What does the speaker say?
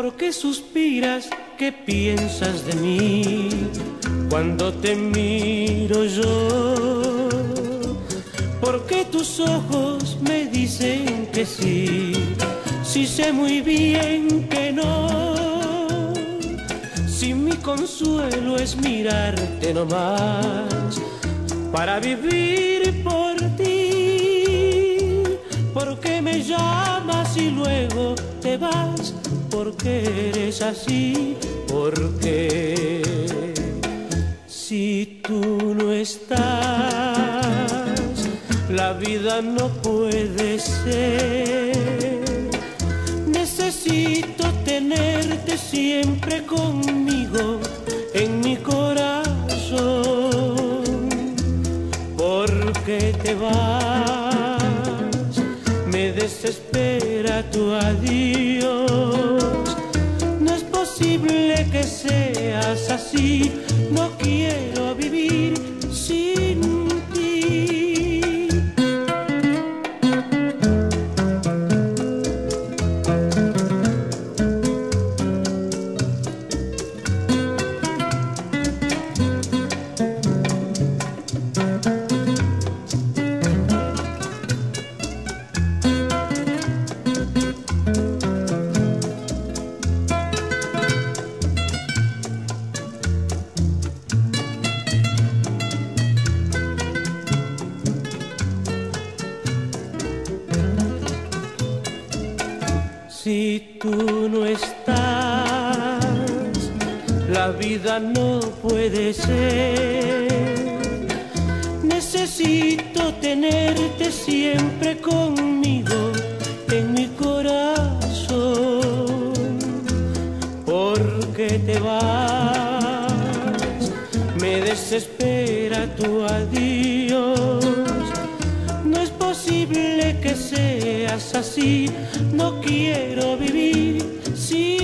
¿Por qué suspiras? ¿Qué piensas de mí cuando te miro yo? ¿Por qué tus ojos me dicen que sí? Si sé muy bien que no. Si mi consuelo es mirarte nomás para vivir por. ¿Por qué me llamas y luego te vas? porque eres así, porque si tú no estás, la vida no puede ser. Necesito tenerte siempre conmigo en mi corazón, porque te vas, desespera tu adiós. Posible que seas así, no quiero Si tú no estás, la vida no puede ser. Necesito tenerte siempre conmigo en mi corazón, porque te vas, me desespera tu adiós. No es posible que seas así, no quiero vivir sin